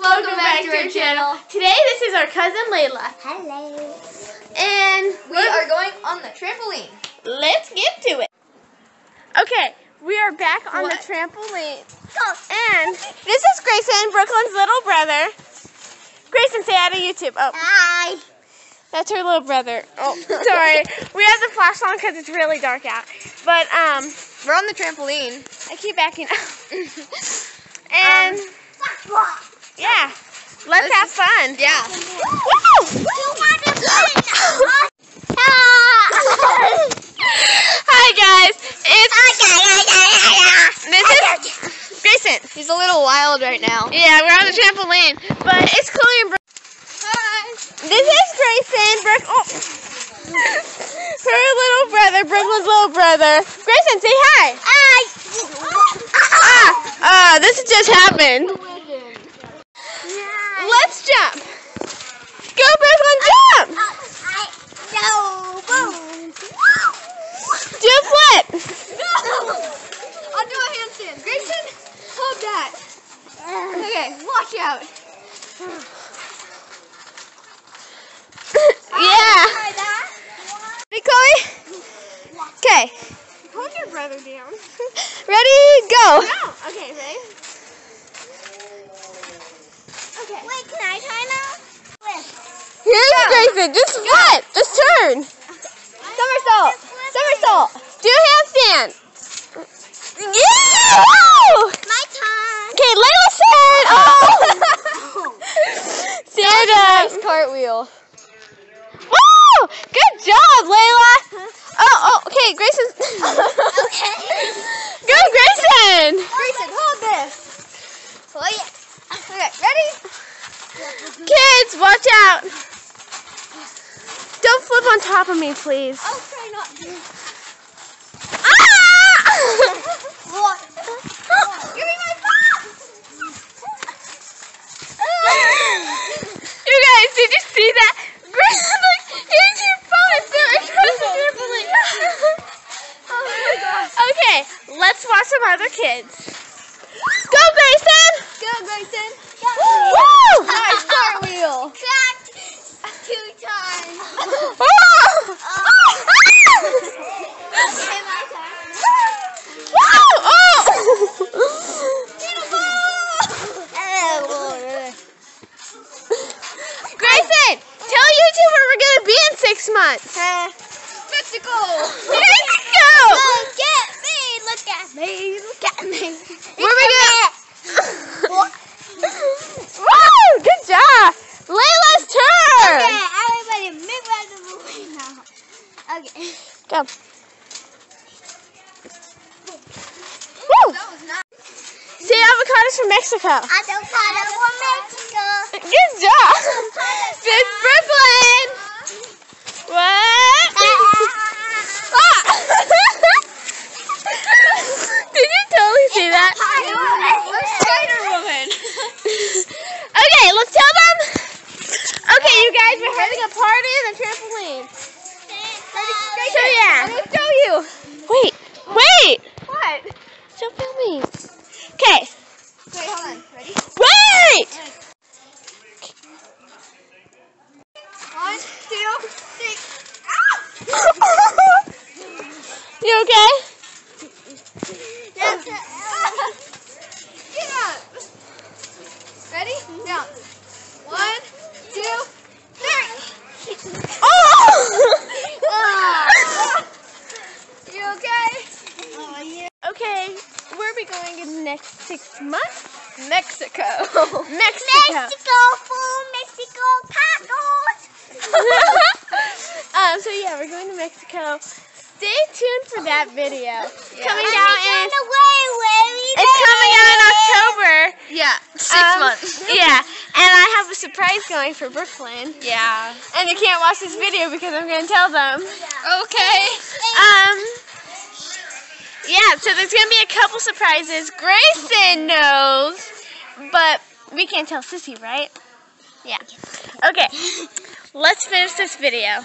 Welcome back to our channel. Today, this is our cousin Layla, Hello. and We are going on the trampoline. let's get to it. Okay, we are back on What? the trampoline, and this is Grayson, Brooklyn's little brother. Grayson, say hi to YouTube. Oh, Hi. that's her little brother. Oh, sorry. we have the flash on because it's really dark out. But um, We're on the trampoline. I keep backing up. and yeah, let's let's have fun. Yeah. Woo! Hi guys, it's this is Grayson. He's a little wild right now. Yeah, we're on the trampoline, but it's Chloe and Brooke. Hi. This is Grayson. Brooke. Oh. Her little brother, Brooklyn's little brother. Grayson, say hi. Hi. Ah, uh, this just happened. Jump. Go, Brooklyn, jump. Do a flip. I'll do a handstand. Grayson, hold that. Okay, watch out. yeah. Ready, Chloe? Okay. Hold your brother down. Ready, go. No. Okay, ready? Okay. Wait, can I try now? Here's Grayson. Just flip. Just turn. Somersault. Somersault. Do a handstand. Yeah! Woo! My turn. Okay, Layla said. Oh. Stand up. Nice cartwheel. Woo! Good job, Layla. Oh, oh, okay, Grayson. Okay. Go, Grayson. Grayson, hold this. Oh yeah. Okay, ready? Kids, watch out. Don't flip on top of me, please. I'll try not to. Ah! What? Give me my phone. you guys, did you see that? Like, here's your phone. It's there across the trampoline. Oh my gosh. okay, let's watch some other kids. Go, Grayson! Woo! Nice cartwheel. Cracked two times. Oh! Okay, my turn. Woo! Oh! Grayson, tell YouTube where we're gonna be in six months. Mexico. Mexico. Look at me. Look at me. Look at me. Where we gonna? Woo! Good job. Layla's turn. Okay, everybody, move out of the way now. Okay. Go. Woo! Was avocados from Mexico. I don't want to go Mexico. Good job. This Brooklyn. What? Ah! Did you totally see that? Spider Woman. Okay, let's tell them. Okay, you guys, we're having a party in the trampoline. So yeah. I'm gonna show you. Wait, wait. What? Don't film me. Okay. Wait, hold on. Ready? Wait. One, two, three. you okay? It. Get up. Ready? Down. One, two, three. Oh! You okay? okay, where are we going in the next six months? Mexico. Mexico. Mexico, full Mexico tacos. um, so yeah, we're going to Mexico. Stay tuned for that video. Coming I'm out in away, Willie. it's coming out in October. Yeah, six Um, months. Yeah, and I have a surprise going for Brooklyn. Yeah. And you can't watch this video because I'm going to tell them. Okay. Um, yeah, so there's going to be a couple surprises. Grayson knows, but we can't tell Sissy, right? Yeah. Okay, let's finish this video.